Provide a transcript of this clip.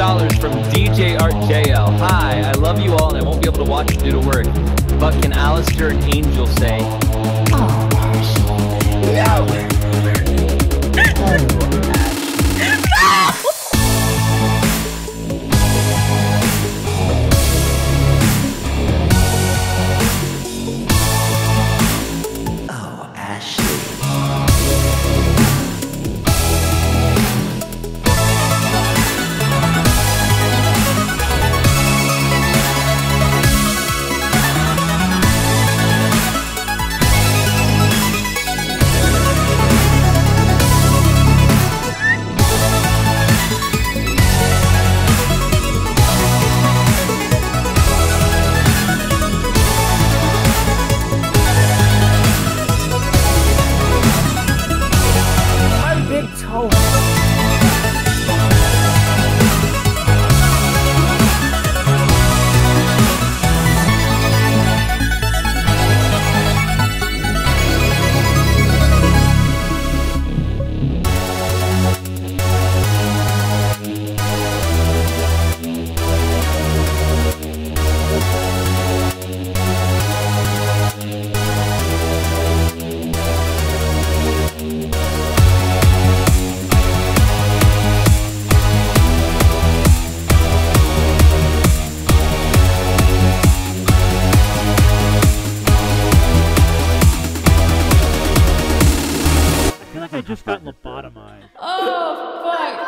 from DJ Art JL. Hi, I love you all and I won't be able to watch you due to work. But can Alastor and Angel say, Oh. No! Big toe. I feel like I just got lobotomized. Oh, fuck.